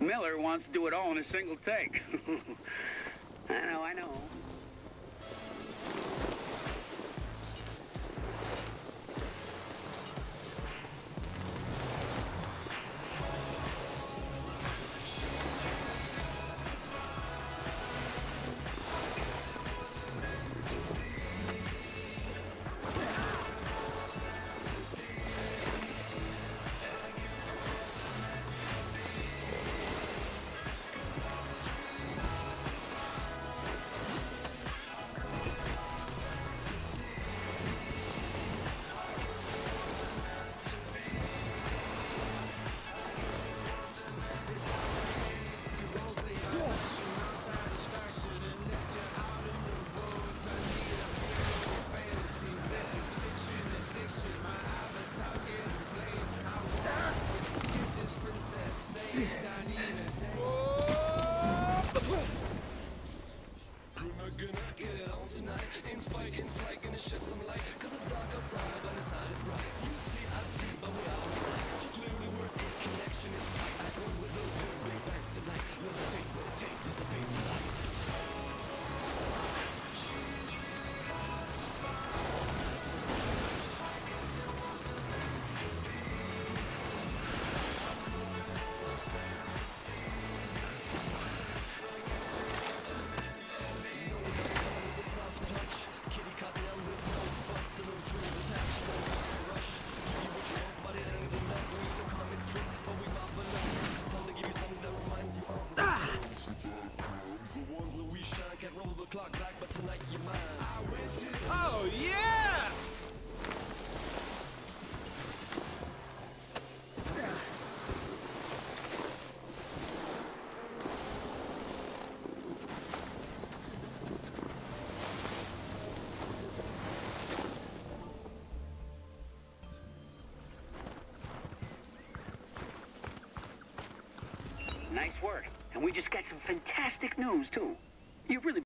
Miller wants to do it all in a single take. Oh, Nice work. And we just got some fantastic news, too. You really